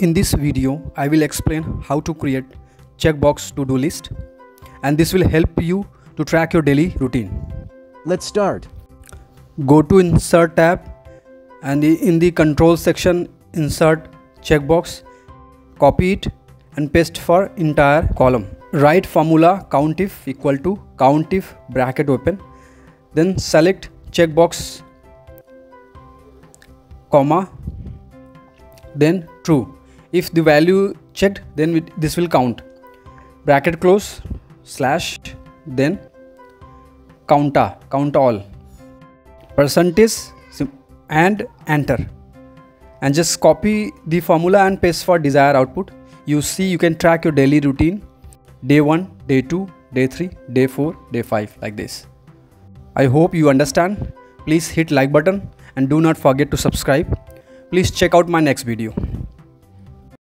In this video, I will explain how to create checkbox to-do list and this will help you to track your daily routine. Let's start. Go to insert tab and in the control section insert checkbox, copy it and paste for entire column. Write formula countif equal to countif bracket open then select checkbox comma then true if the value checked then this will count. Bracket close slash then counta count all. Percentage and enter. And just copy the formula and paste for desired output. You see you can track your daily routine. Day 1 day 2 day 3 day 4 day 5 like this. I hope you understand. Please hit like button and do not forget to subscribe. Please check out my next video